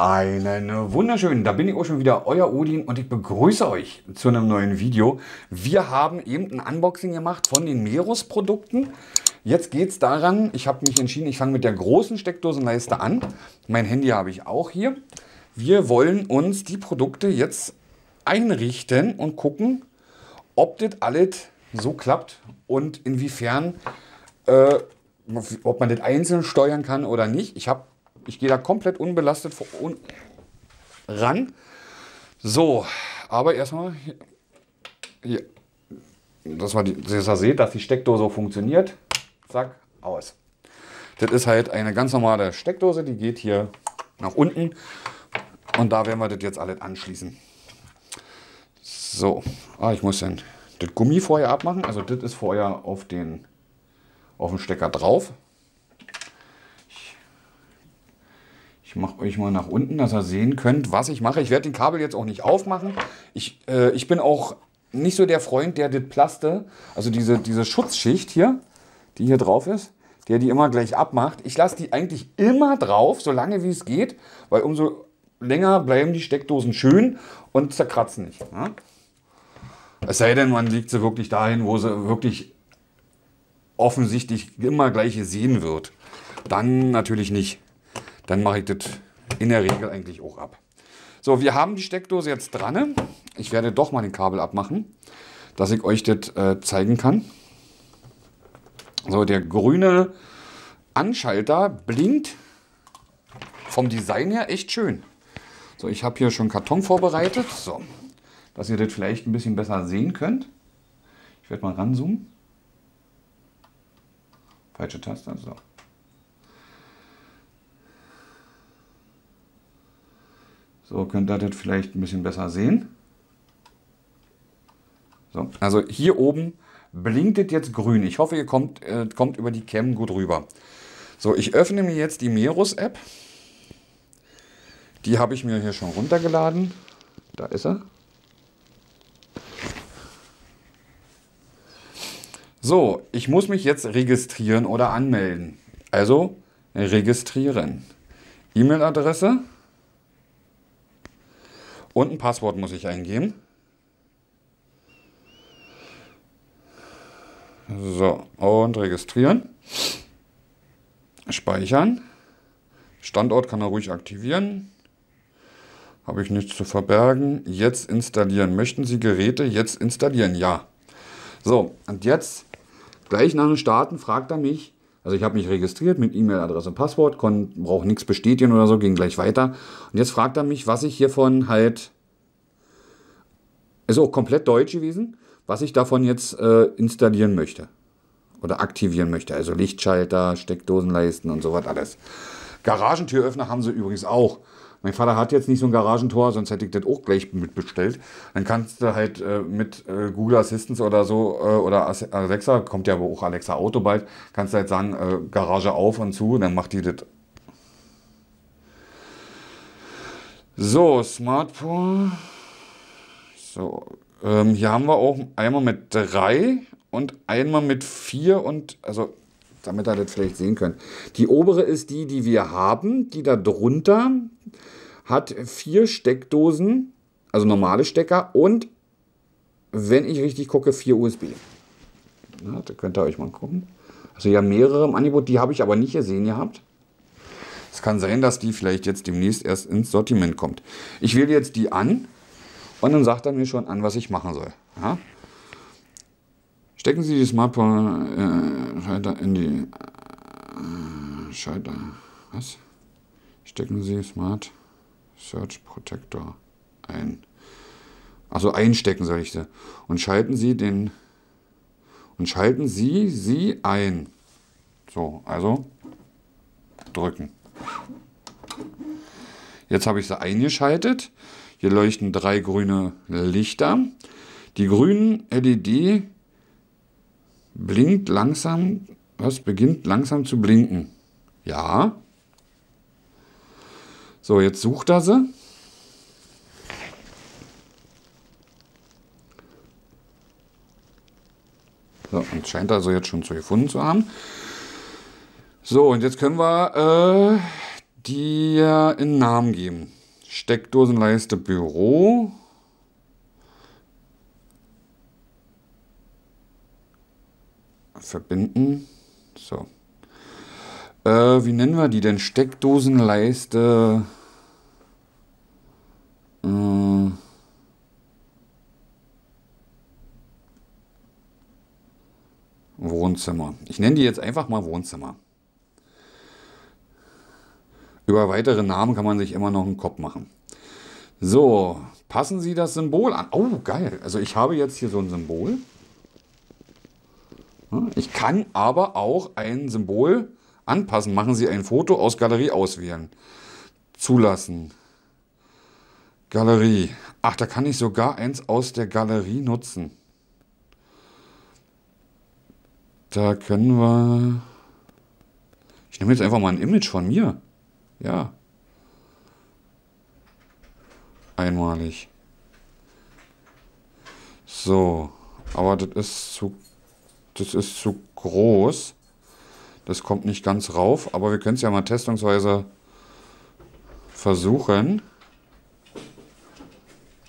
Einen wunderschönen, da bin ich auch schon wieder, euer Odin und ich begrüße euch zu einem neuen Video. Wir haben eben ein Unboxing gemacht von den Merus Produkten. Jetzt geht es daran, ich habe mich entschieden, ich fange mit der großen Steckdosenleiste an. Mein Handy habe ich auch hier. Wir wollen uns die Produkte jetzt einrichten und gucken, ob das alles so klappt und inwiefern, äh, ob man das einzeln steuern kann oder nicht. Ich habe ich gehe da komplett unbelastet ran. So, aber erstmal hier, dass man die, dass ihr seht, dass die Steckdose funktioniert. Zack, aus. Das ist halt eine ganz normale Steckdose, die geht hier nach unten und da werden wir das jetzt alles anschließen. So, ah, ich muss dann das Gummi vorher abmachen. Also das ist vorher auf den, auf den Stecker drauf. Mache euch mal nach unten, dass ihr sehen könnt, was ich mache. Ich werde den Kabel jetzt auch nicht aufmachen. Ich, äh, ich bin auch nicht so der Freund, der das Plaste, also diese, diese Schutzschicht hier, die hier drauf ist, der die immer gleich abmacht. Ich lasse die eigentlich immer drauf, so lange wie es geht, weil umso länger bleiben die Steckdosen schön und zerkratzen nicht. Ja? Es sei denn, man legt sie wirklich dahin, wo sie wirklich offensichtlich immer gleich sehen wird. Dann natürlich nicht dann mache ich das in der Regel eigentlich auch ab. So, wir haben die Steckdose jetzt dran. Ich werde doch mal den Kabel abmachen, dass ich euch das äh, zeigen kann. So, der grüne Anschalter blinkt vom Design her echt schön. So, ich habe hier schon Karton vorbereitet, so, dass ihr das vielleicht ein bisschen besser sehen könnt. Ich werde mal ranzoomen. Falsche Taste, so. So könnt ihr das vielleicht ein bisschen besser sehen. So, also hier oben blinkt es jetzt grün. Ich hoffe, ihr kommt, äh, kommt über die Cam gut rüber. So, ich öffne mir jetzt die Merus-App. Die habe ich mir hier schon runtergeladen. Da ist er. So, ich muss mich jetzt registrieren oder anmelden. Also registrieren. E-Mail-Adresse. Und ein Passwort muss ich eingeben. So, und registrieren. Speichern. Standort kann er ruhig aktivieren. Habe ich nichts zu verbergen. Jetzt installieren. Möchten Sie Geräte jetzt installieren? Ja. So, und jetzt gleich nach dem Starten fragt er mich, also ich habe mich registriert mit E-Mail-Adresse und Passwort, brauche nichts bestätigen oder so, ging gleich weiter. Und jetzt fragt er mich, was ich hiervon halt, ist auch komplett deutsch gewesen, was ich davon jetzt äh, installieren möchte oder aktivieren möchte. Also Lichtschalter, Steckdosenleisten und so was alles. Garagentüröffner haben sie übrigens auch. Mein Vater hat jetzt nicht so ein Garagentor, sonst hätte ich das auch gleich mitbestellt. Dann kannst du halt äh, mit äh, Google Assistance oder so äh, oder Alexa, kommt ja aber auch Alexa Auto bald, kannst du halt sagen, äh, Garage auf und zu, dann macht die das. So, Smartphone. So, ähm, hier haben wir auch einmal mit drei und einmal mit vier und also damit ihr das vielleicht sehen könnt. Die obere ist die, die wir haben. Die da drunter hat vier Steckdosen, also normale Stecker und, wenn ich richtig gucke, vier USB. Ja, da könnt ihr euch mal gucken. Also ja mehrere im Angebot, die habe ich aber nicht gesehen gehabt. Es kann sein, dass die vielleicht jetzt demnächst erst ins Sortiment kommt. Ich wähle jetzt die an und dann sagt er mir schon an, was ich machen soll. Ja? Stecken Sie die Smartphone-Schalter äh, in die äh, Schalter. Was? Stecken Sie Smart Search Protector ein. Also einstecken soll ich sie. Und schalten Sie den und schalten Sie sie ein. So, also drücken. Jetzt habe ich sie eingeschaltet. Hier leuchten drei grüne Lichter. Die grünen LED blinkt langsam, was beginnt langsam zu blinken. Ja. So, jetzt sucht er sie. So, und scheint also jetzt schon zu gefunden zu haben. So, und jetzt können wir äh, dir einen Namen geben. Steckdosenleiste Büro. Verbinden. So. Äh, wie nennen wir die denn? Steckdosenleiste. Äh, Wohnzimmer. Ich nenne die jetzt einfach mal Wohnzimmer. Über weitere Namen kann man sich immer noch einen Kopf machen. So, passen Sie das Symbol an. Oh, geil. Also ich habe jetzt hier so ein Symbol. Ich kann aber auch ein Symbol anpassen. Machen Sie ein Foto aus Galerie auswählen. Zulassen. Galerie. Ach, da kann ich sogar eins aus der Galerie nutzen. Da können wir... Ich nehme jetzt einfach mal ein Image von mir. Ja. Einmalig. So. Aber das ist zu... Das ist zu groß. Das kommt nicht ganz rauf, aber wir können es ja mal testungsweise versuchen.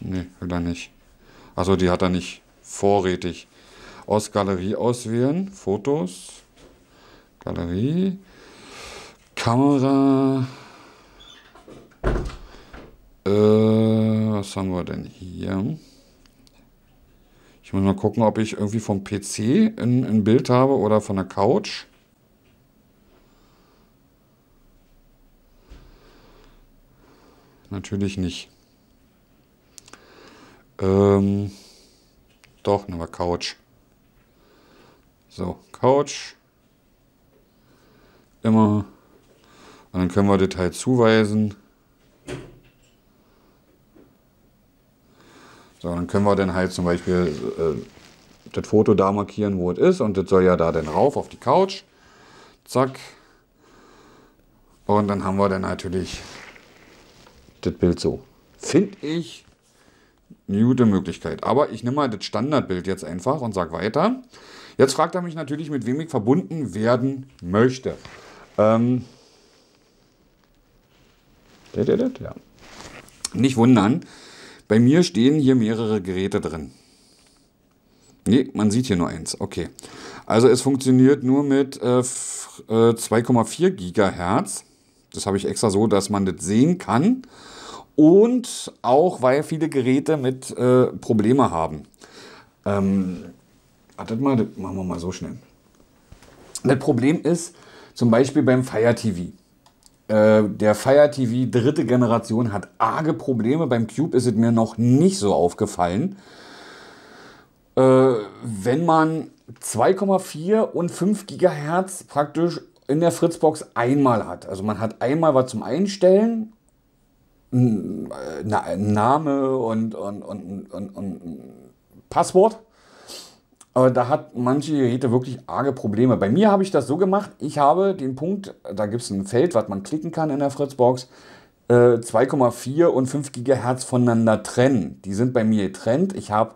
Ne, will er nicht. Also die hat er nicht vorrätig. Aus Galerie auswählen, Fotos, Galerie, Kamera. Äh, was haben wir denn hier? Ich muss mal gucken, ob ich irgendwie vom PC ein, ein Bild habe oder von der Couch. Natürlich nicht. Ähm, doch, nehmen wir Couch. So, Couch. Immer. Und dann können wir Detail zuweisen. So, dann können wir dann halt zum Beispiel äh, das Foto da markieren, wo es ist. Und das soll ja da dann rauf auf die Couch. Zack. Und dann haben wir dann natürlich das Bild so. Finde ich eine gute Möglichkeit. Aber ich nehme mal das Standardbild jetzt einfach und sage weiter. Jetzt fragt er mich natürlich, mit wem ich verbunden werden möchte. Ähm, ja. Nicht wundern, bei mir stehen hier mehrere Geräte drin. Ne, man sieht hier nur eins. Okay. Also es funktioniert nur mit äh, 2,4 äh, Gigahertz. Das habe ich extra so, dass man das sehen kann. Und auch, weil viele Geräte mit äh, Probleme haben. Ähm, wartet mal, das machen wir mal so schnell. Das Problem ist zum Beispiel beim Fire TV. Äh, der Fire TV dritte Generation hat arge Probleme. Beim Cube ist es mir noch nicht so aufgefallen. Äh, wenn man 2,4 und 5 Gigahertz praktisch in der Fritzbox einmal hat. Also man hat einmal was zum Einstellen, Name und, und, und, und, und Passwort. Aber da hat manche Geräte wirklich arge Probleme. Bei mir habe ich das so gemacht, ich habe den Punkt, da gibt es ein Feld, was man klicken kann in der Fritzbox, 2,4 äh, und 5 GHz voneinander trennen. Die sind bei mir getrennt. Ich habe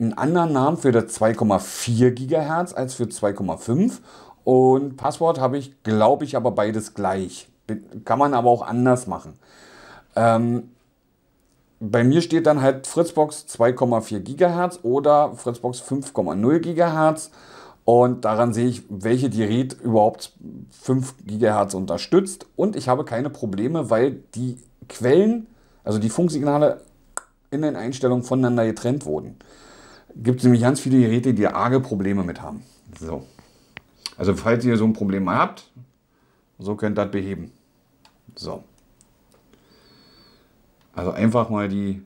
einen anderen Namen für das 2,4 GHz als für 2,5 und Passwort habe ich, glaube ich, aber beides gleich. Kann man aber auch anders machen. Ähm, bei mir steht dann halt Fritzbox 2,4 GHz oder Fritzbox 5,0 GHz. Und daran sehe ich, welche Gerät überhaupt 5 GHz unterstützt. Und ich habe keine Probleme, weil die Quellen, also die Funksignale in den Einstellungen voneinander getrennt wurden. Gibt es nämlich ganz viele Geräte, die arge Probleme mit haben. So. Also falls ihr so ein Problem habt, so könnt ihr das beheben. So. Also einfach mal die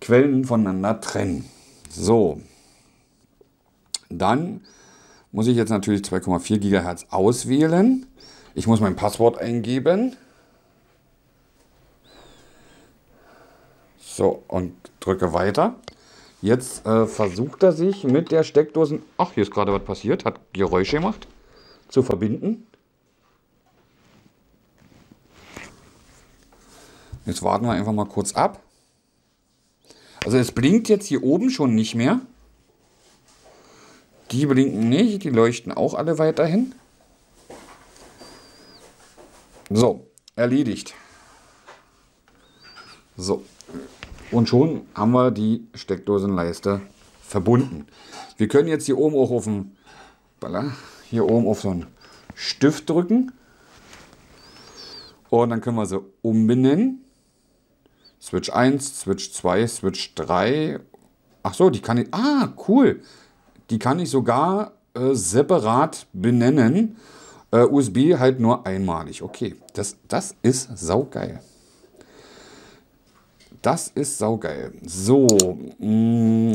Quellen voneinander trennen. So. Dann muss ich jetzt natürlich 2,4 GHz auswählen. Ich muss mein Passwort eingeben. So, und drücke weiter. Jetzt äh, versucht er sich mit der Steckdosen, ach, hier ist gerade was passiert, hat Geräusche gemacht, zu verbinden. Jetzt warten wir einfach mal kurz ab. Also es blinkt jetzt hier oben schon nicht mehr. Die blinken nicht, die leuchten auch alle weiterhin. So, erledigt. So, und schon haben wir die Steckdosenleiste verbunden. Wir können jetzt hier oben auch auf den, hier oben auf so einen Stift drücken. Und dann können wir sie umbenennen. Switch 1, Switch 2, Switch 3. Ach so, die kann ich. Ah, cool. Die kann ich sogar äh, separat benennen. Äh, USB halt nur einmalig. Okay, das, das ist saugeil. Das ist saugeil. So, mh,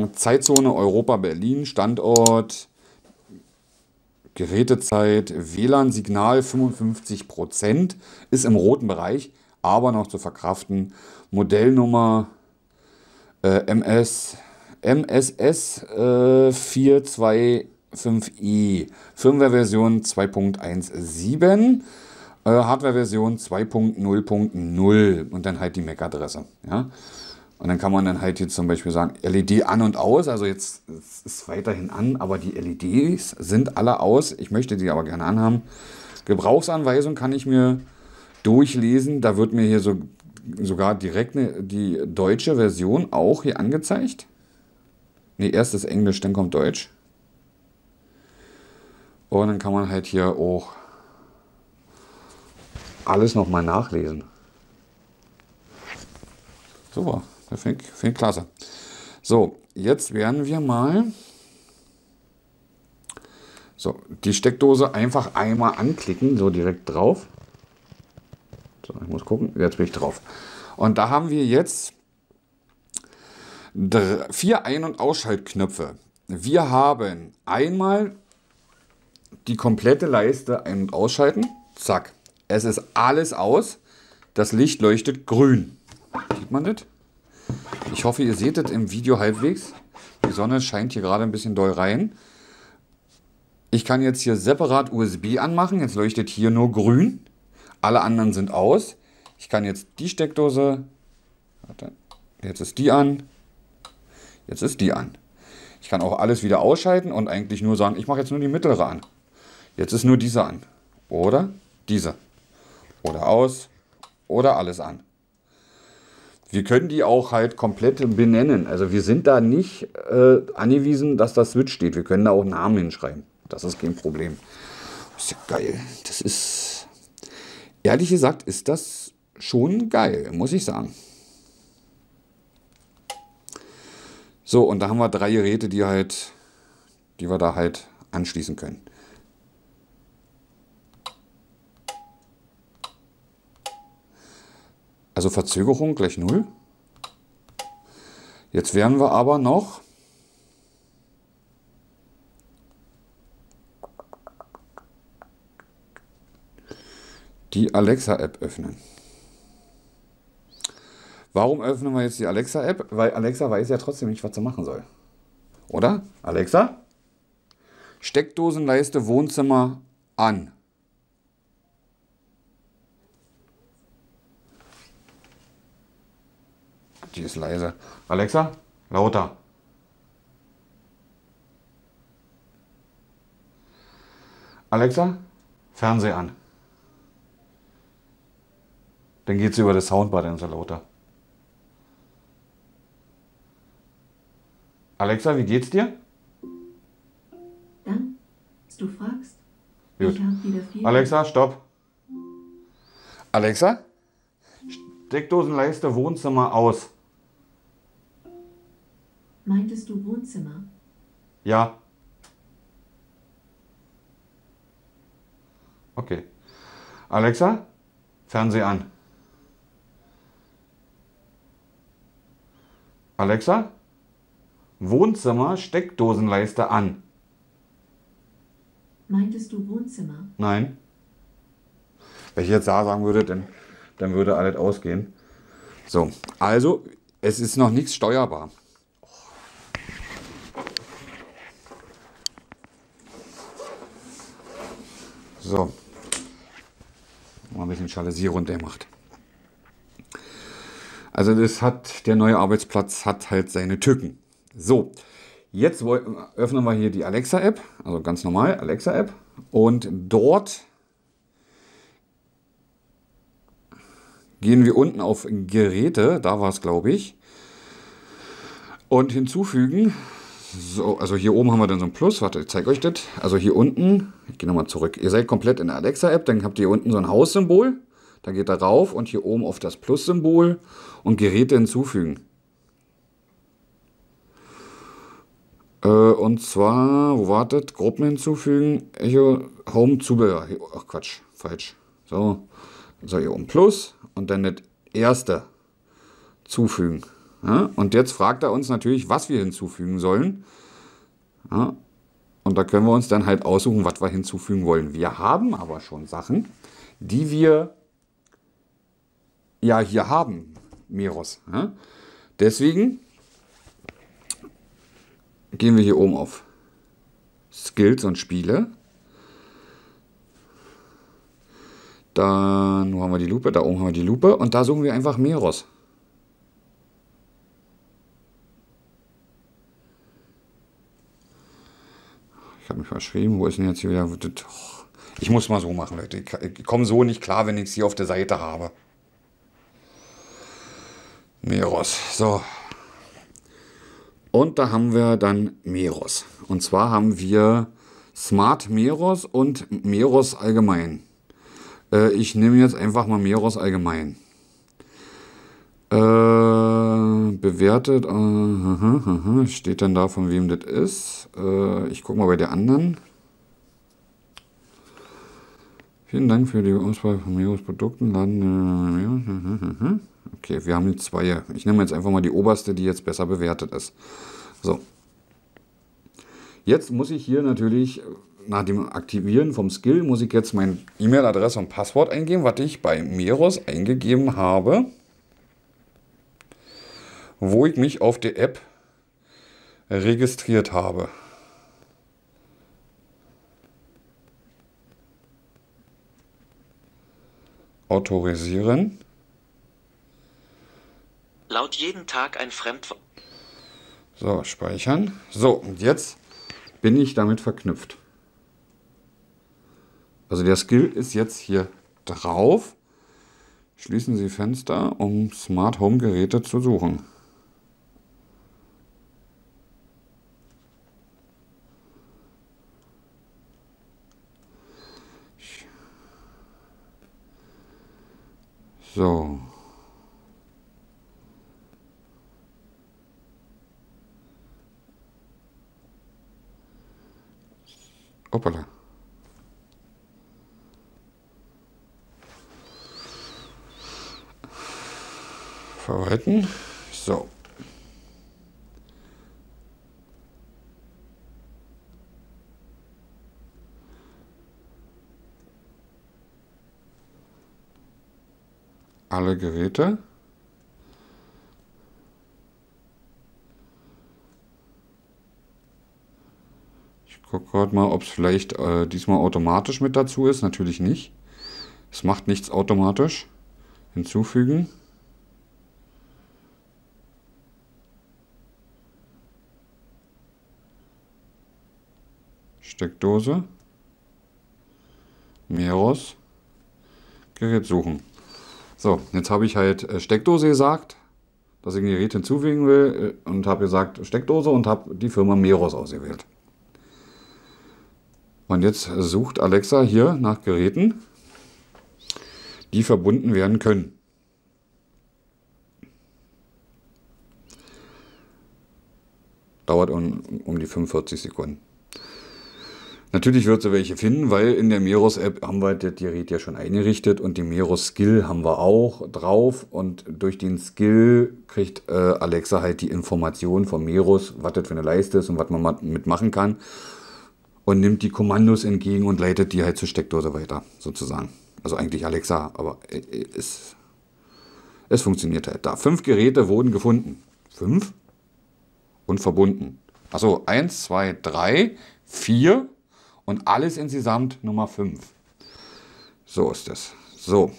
mm, Zeitzone Europa Berlin, Standort, Gerätezeit, WLAN-Signal 55%, ist im roten Bereich, aber noch zu verkraften. Modellnummer äh, MS, MSS äh, 425i, Firmware-Version 2.17. Äh, Hardware-Version 2.0.0 und dann halt die MAC-Adresse. Ja? Und dann kann man dann halt hier zum Beispiel sagen, LED an und aus. Also jetzt ist es weiterhin an, aber die LEDs sind alle aus. Ich möchte die aber gerne anhaben. Gebrauchsanweisung kann ich mir durchlesen. Da wird mir hier so, sogar direkt eine, die deutsche Version auch hier angezeigt. Ne, erst ist Englisch, dann kommt Deutsch. Und dann kann man halt hier auch alles nochmal nachlesen. Super, das finde ich, find ich klasse. So, jetzt werden wir mal so, die Steckdose einfach einmal anklicken, so direkt drauf. Muss gucken, jetzt bin ich drauf. Und da haben wir jetzt vier Ein- und Ausschaltknöpfe. Wir haben einmal die komplette Leiste ein- und ausschalten. Zack. Es ist alles aus. Das Licht leuchtet grün. Sieht man das? Ich hoffe, ihr seht das im Video halbwegs. Die Sonne scheint hier gerade ein bisschen doll rein. Ich kann jetzt hier separat USB anmachen. Jetzt leuchtet hier nur grün. Alle anderen sind aus. Ich kann jetzt die Steckdose, warte, jetzt ist die an, jetzt ist die an. Ich kann auch alles wieder ausschalten und eigentlich nur sagen, ich mache jetzt nur die mittlere an. Jetzt ist nur diese an. Oder diese oder aus oder alles an. Wir können die auch halt komplett benennen. Also wir sind da nicht äh, angewiesen, dass da Switch steht. Wir können da auch Namen hinschreiben. Das ist kein Problem. Das ist ja geil. Das ist, ehrlich gesagt, ist das schon geil, muss ich sagen. So, und da haben wir drei Geräte, die halt, die wir da halt anschließen können. Also Verzögerung gleich 0. Jetzt werden wir aber noch die Alexa-App öffnen. Warum öffnen wir jetzt die Alexa-App? Weil Alexa weiß ja trotzdem nicht, was sie machen soll. Oder? Alexa? Steckdosenleiste Wohnzimmer an. Die ist leise. Alexa, lauter. Alexa, Fernseher an. Dann geht sie über das Soundbar, dann ist er lauter. Alexa, wie geht's dir? Dann, du fragst. Gut. Alexa, stopp. Alexa, Steckdosenleiste Wohnzimmer aus. Meintest du Wohnzimmer? Ja. Okay. Alexa, Fernseher an. Alexa, Wohnzimmer, Steckdosenleiste an. Meintest du Wohnzimmer? Nein. Wenn ich jetzt da sagen würde, dann, dann würde alles ausgehen. So, also, es ist noch nichts steuerbar. So. Mal ein bisschen Jalousie runter gemacht. Also das hat, der neue Arbeitsplatz hat halt seine Tücken. So, jetzt öffnen wir hier die Alexa-App, also ganz normal Alexa-App. Und dort gehen wir unten auf Geräte, da war es glaube ich, und hinzufügen. So, also hier oben haben wir dann so ein Plus, warte, ich zeige euch das. Also hier unten, ich gehe nochmal zurück, ihr seid komplett in der Alexa-App, dann habt ihr hier unten so ein Haussymbol, da geht er rauf und hier oben auf das Plus-Symbol und Geräte hinzufügen. Äh, und zwar, wo wartet? Gruppen hinzufügen, Echo, Home, Zubehör. Ach Quatsch, falsch. So, so hier oben Plus und dann das erste zufügen. Ja? Und jetzt fragt er uns natürlich, was wir hinzufügen sollen. Ja? Und da können wir uns dann halt aussuchen, was wir hinzufügen wollen. Wir haben aber schon Sachen, die wir ja hier haben, Meros. Ja? Deswegen gehen wir hier oben auf Skills und Spiele. Dann haben wir die Lupe, da oben haben wir die Lupe und da suchen wir einfach Meros. Ich habe mich verschrieben. Wo ist denn jetzt hier wieder? Ich muss mal so machen, Leute. Ich komme so nicht klar, wenn ich es hier auf der Seite habe. Meros. So. Und da haben wir dann Meros. Und zwar haben wir Smart Meros und Meros allgemein. Äh, ich nehme jetzt einfach mal Meros allgemein. Äh, bewertet, äh, steht dann da, von wem das ist. Äh, ich gucke mal bei der anderen. Vielen Dank für die Auswahl von Meros Produkten. Laden, okay, wir haben die zwei. Ich nehme jetzt einfach mal die oberste, die jetzt besser bewertet ist. So. Jetzt muss ich hier natürlich nach dem Aktivieren vom Skill muss ich jetzt mein E-Mail-Adresse und Passwort eingeben, was ich bei Meros eingegeben habe, wo ich mich auf der App registriert habe. Autorisieren. Laut jeden Tag ein Fremdwort. So, speichern. So, und jetzt bin ich damit verknüpft. Also der Skill ist jetzt hier drauf. Schließen Sie Fenster, um Smart Home Geräte zu suchen. So. Hoppala. Verwalten. So. Alle Geräte. Ich gucke gerade mal, ob es vielleicht äh, diesmal automatisch mit dazu ist. Natürlich nicht. Es macht nichts automatisch. Hinzufügen. Steckdose, Meros, Gerät suchen. So, jetzt habe ich halt äh, Steckdose gesagt, dass ich ein Gerät hinzufügen will äh, und habe gesagt Steckdose und habe die Firma Meros ausgewählt. Und jetzt sucht Alexa hier nach Geräten, die verbunden werden können. Dauert um, um die 45 Sekunden. Natürlich wird sie welche finden, weil in der Meros-App haben wir das Gerät ja schon eingerichtet und die Meros-Skill haben wir auch drauf. Und durch den Skill kriegt äh, Alexa halt die Information von Meros, was das für eine Leiste ist und was man mitmachen kann. Und nimmt die Kommandos entgegen und leitet die halt zur Steckdose weiter, sozusagen. Also eigentlich Alexa, aber äh, es, es funktioniert halt da. Fünf Geräte wurden gefunden. Fünf? Und verbunden. Achso, eins, zwei, drei, vier und alles insgesamt Nummer 5. So ist das. So.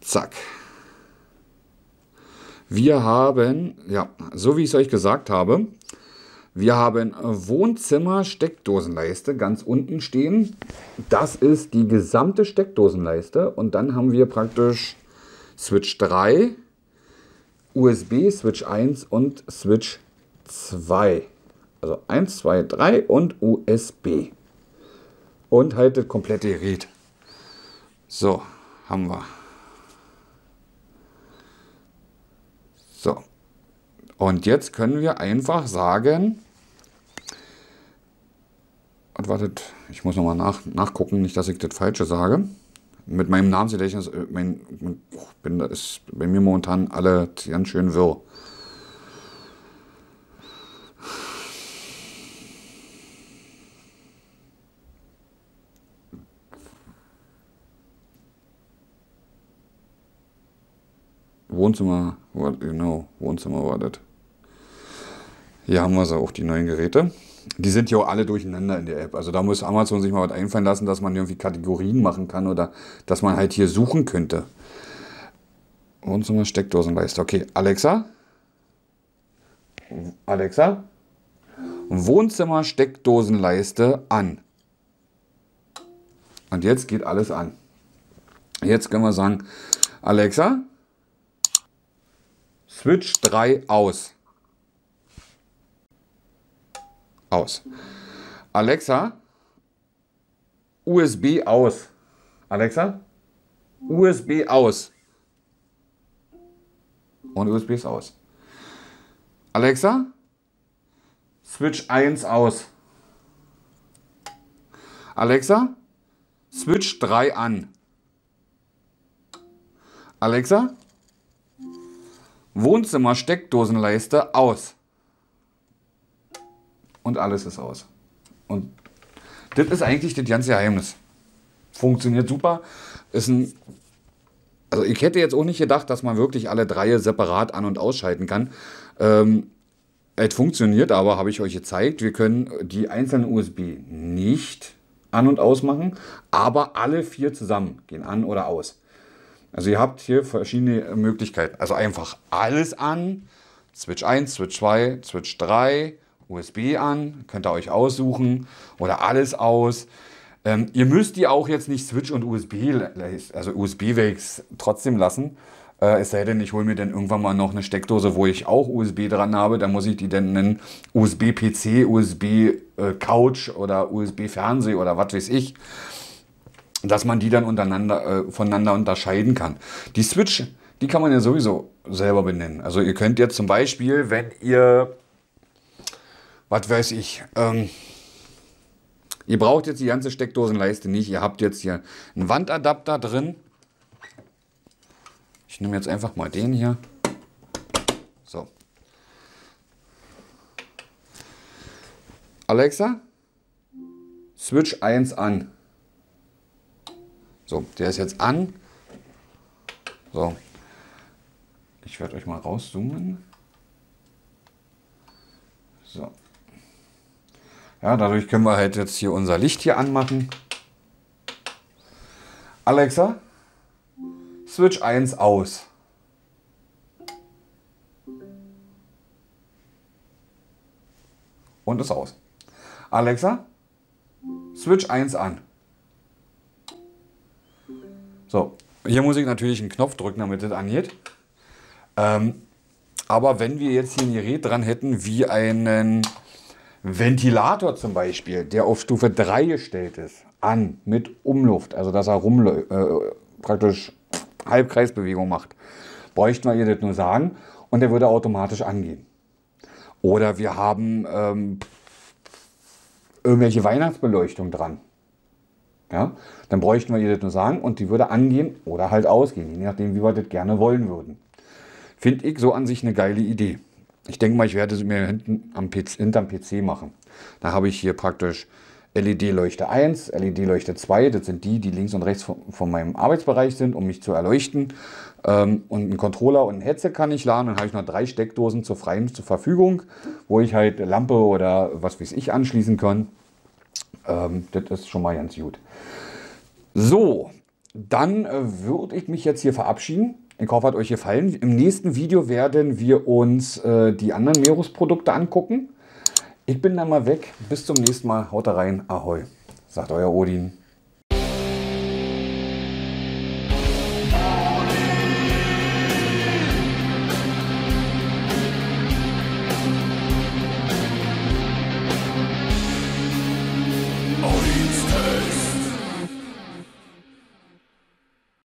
Zack. Wir haben, ja, so wie ich es euch gesagt habe, wir haben Wohnzimmer Steckdosenleiste ganz unten stehen. Das ist die gesamte Steckdosenleiste. Und dann haben wir praktisch Switch 3, USB, Switch 1 und Switch 2. Also 1, 2, 3 und USB. Und halt das komplette Gerät. So, haben wir. So. Und jetzt können wir einfach sagen, wartet, ich muss nochmal nach, nachgucken, nicht, dass ich das Falsche sage. Mit meinem Namensgedächtnis, äh, mein, mein, oh, bin, da ist bei mir momentan alle ganz schön wirr. Wohnzimmer, genau, Wohnzimmer war das. Hier haben wir so auch die neuen Geräte. Die sind ja auch alle durcheinander in der App. Also da muss Amazon sich mal was einfallen lassen, dass man irgendwie Kategorien machen kann oder dass man halt hier suchen könnte. Wohnzimmer Steckdosenleiste. Okay, Alexa. Alexa. Wohnzimmer Steckdosenleiste an. Und jetzt geht alles an. Jetzt können wir sagen, Alexa, Switch 3 aus. Aus. Alexa, USB aus. Alexa, USB aus. Und USB ist aus. Alexa, Switch 1 aus. Alexa, Switch 3 an. Alexa, Wohnzimmer Steckdosenleiste aus. Und alles ist aus. Und das ist eigentlich das ganze Geheimnis. Funktioniert super. Ist ein also ich hätte jetzt auch nicht gedacht, dass man wirklich alle drei separat an- und ausschalten kann. Ähm, es funktioniert, aber habe ich euch gezeigt. Wir können die einzelnen USB nicht an- und ausmachen, aber alle vier zusammen gehen an oder aus. Also ihr habt hier verschiedene Möglichkeiten. Also einfach alles an, Switch 1, Switch 2, Switch 3, USB an, könnt ihr euch aussuchen oder alles aus. Ähm, ihr müsst die auch jetzt nicht Switch und USB, also USB-Wegs trotzdem lassen. Äh, es sei denn, ich hole mir dann irgendwann mal noch eine Steckdose, wo ich auch USB dran habe. Da muss ich die dann nennen USB-PC, USB-Couch oder USB-Fernseh oder was weiß ich. Dass man die dann untereinander, äh, voneinander unterscheiden kann. Die Switch, die kann man ja sowieso selber benennen. Also ihr könnt jetzt zum Beispiel, wenn ihr, was weiß ich, ähm, Ihr braucht jetzt die ganze Steckdosenleiste nicht. Ihr habt jetzt hier einen Wandadapter drin. Ich nehme jetzt einfach mal den hier. So. Alexa, Switch 1 an. So, der ist jetzt an. So. Ich werde euch mal rauszoomen. So. Ja, dadurch können wir halt jetzt hier unser Licht hier anmachen. Alexa, Switch 1 aus. Und ist aus. Alexa, Switch 1 an. So, hier muss ich natürlich einen Knopf drücken, damit es angeht. Ähm, aber wenn wir jetzt hier ein Gerät dran hätten, wie einen Ventilator zum Beispiel, der auf Stufe 3 gestellt ist, an mit Umluft, also dass er rum, äh, praktisch Halbkreisbewegung macht, bräuchten wir ihr das nur sagen und der würde automatisch angehen. Oder wir haben ähm, irgendwelche Weihnachtsbeleuchtung dran. Ja, dann bräuchten wir ihr das nur sagen und die würde angehen oder halt ausgehen, je nachdem, wie wir das gerne wollen würden. Finde ich so an sich eine geile Idee. Ich denke mal, ich werde es mir hinten am PC, hinterm PC machen. Da habe ich hier praktisch LED-Leuchte 1, LED-Leuchte 2, das sind die, die links und rechts von, von meinem Arbeitsbereich sind, um mich zu erleuchten. Ähm, und einen Controller und ein Headset kann ich laden. Dann habe ich noch drei Steckdosen zur freien zur Verfügung, wo ich halt Lampe oder was weiß ich anschließen kann. Ähm, das ist schon mal ganz gut. So, dann äh, würde ich mich jetzt hier verabschieden. Ich hoffe, hat euch gefallen. Im nächsten Video werden wir uns äh, die anderen Merus-Produkte angucken. Ich bin dann mal weg. Bis zum nächsten Mal. Haut rein. Ahoi. Sagt euer Odin.